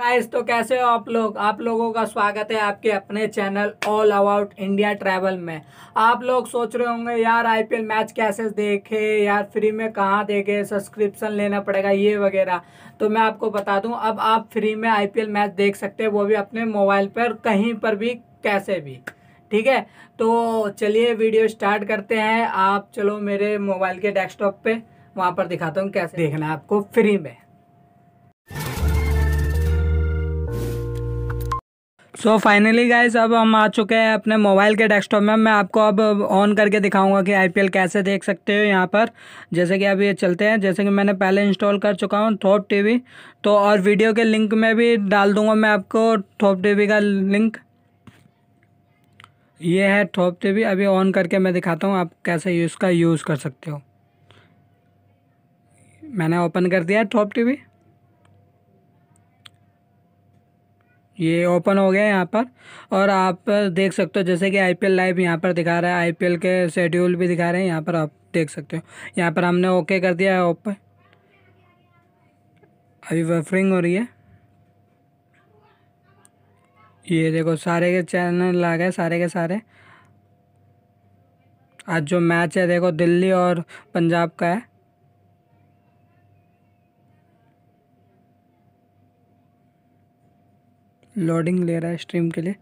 Guys तो कैसे हो आप लोग? आप लोगों का स्वागत है आपके अपने channel all about India travel में। आप लोग सोच रहे होंगे, यार आईपीएल मैच कैसे देखे? यार फ्री में कहाँ देखे? सब्सक्रिप्शन लेना पड़ेगा, ये वगैरह। तो मैं आपको बता दूँ, अब आप फ्री में आईपीएल मैच देख सकते हैं, वो भी अपने मोबाइल पर, कहीं पर भी, कैसे भी। ठीक है? तो चलिए वीडियो स्टार्ट करते हैं। आप चलो मेरे मोबाइल के डेस्कटॉप पर वहाँ पर दिखाता हूँ कैसे देखना है आपको फ्री में। सो फाइनली गाइज़ अब हम आ चुके हैं अपने मोबाइल के डेस्कटॉप में। मैं आपको अब ऑन करके दिखाऊँगा कि आईपीएल कैसे देख सकते हो यहाँ पर। जैसे कि अब ये चलते हैं। जैसे कि मैंने पहले इंस्टॉल कर चुका हूँ थॉप टीवी तो और वीडियो के लिंक में भी डाल दूँगा मैं आपको थॉप टीवी का लिंक ये है थॉप टीवी अभी ऑन करके मैं दिखाता हूँ आप कैसे इसका यूज़ कर सकते हो। मैंने ओपन कर दिया है टॉप टीवी ये ओपन हो गया यहाँ पर। और आप देख सकते हो, जैसे कि आई आईपीएल लाइव यहाँ पर दिखा रहा है। आईपीएल के शेड्यूल भी दिखा रहे हैं, यहाँ पर आप देख सकते हो। यहाँ पर हमने ओके कर दिया है ओपन अभी वफरिंग हो रही है। ये देखो, सारे के चैनल आ गए, सारे के सारे। आज जो मैच है, देखो, दिल्ली और पंजाब का है। लोडिंग ले रहा है स्ट्रीम के लिए।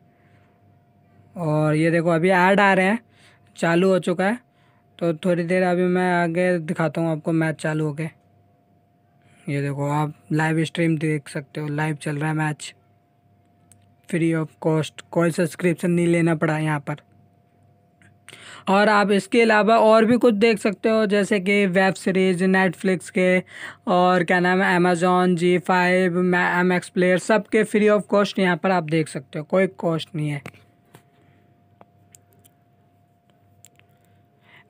और ये देखो, अभी ऐड आ रहे हैं, चालू हो चुका है। तो थोड़ी देर अभी मैं आगे दिखाता हूँ आपको मैच चालू हो गए ये देखो, आप लाइव स्ट्रीम देख सकते हो लाइव चल रहा है मैच फ्री ऑफ़ कॉस्ट कोई सब्सक्रिप्शन नहीं लेना पड़ा यहाँ पर। और आप इसके अलावा और भी कुछ देख सकते हो, जैसे कि वेब सीरीज़ नेटफ्लिक्स के और क्या नाम है Amazon Zee five M X player सब के फ्री ऑफ़ कॉस्ट यहाँ पर आप देख सकते हो, कोई कॉस्ट नहीं है।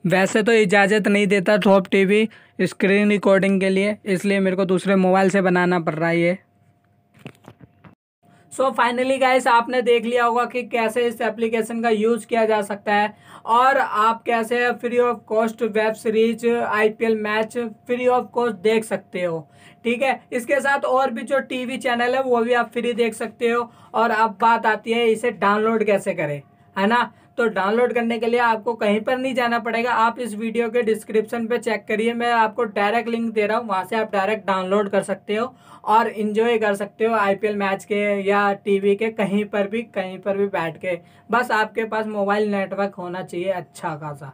वैसे तो इजाज़त नहीं देता टॉप टीवी स्क्रीन रिकॉर्डिंग के लिए, इसलिए मेरे को दूसरे मोबाइल से बनाना पड़ रहा है ये। सो फाइनली गाइस आपने देख लिया होगा कि कैसे इस एप्लीकेशन का यूज़ किया जा सकता है। और आप कैसे free of cost web series IPL match free of cost देख सकते हो। ठीक है? इसके साथ और भी जो टीवी चैनल है, वो भी आप फ्री देख सकते हो। और अब बात आती है इसे डाउनलोड कैसे करें, है ना? तो डाउनलोड करने के लिए आपको कहीं पर नहीं जाना पड़ेगा। आप इस वीडियो के डिस्क्रिप्शन पे चेक करिए। मैं आपको डायरेक्ट लिंक दे रहा हूँ। वहाँ से आप डायरेक्ट डाउनलोड कर सकते हो और इन्जॉय कर सकते हो आईपीएल मैच के या टीवी के कहीं पर भी, कहीं पर भी बैठ के। बस आपके पास मोबाइल नेटवर्क होना चाहिए अच्छा खासा।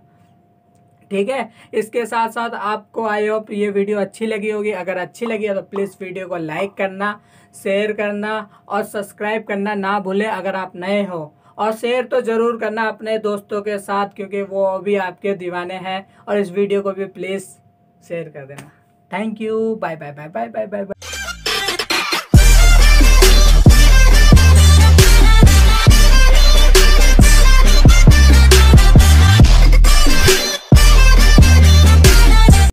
ठीक है? इसके साथ साथ आपको आई होप ये वीडियो अच्छी लगी होगी। अगर अच्छी लगी है तो प्लीज़ वीडियो को लाइक करना शेयर करना और सब्सक्राइब करना ना भूलें। अगर आप नए हो और शेयर तो ज़रूर करना अपने दोस्तों के साथ, क्योंकि वो भी आपके दीवाने हैं। और इस वीडियो को भी प्लीज़ शेयर कर देना। Thank you bye bye bye bye bye bye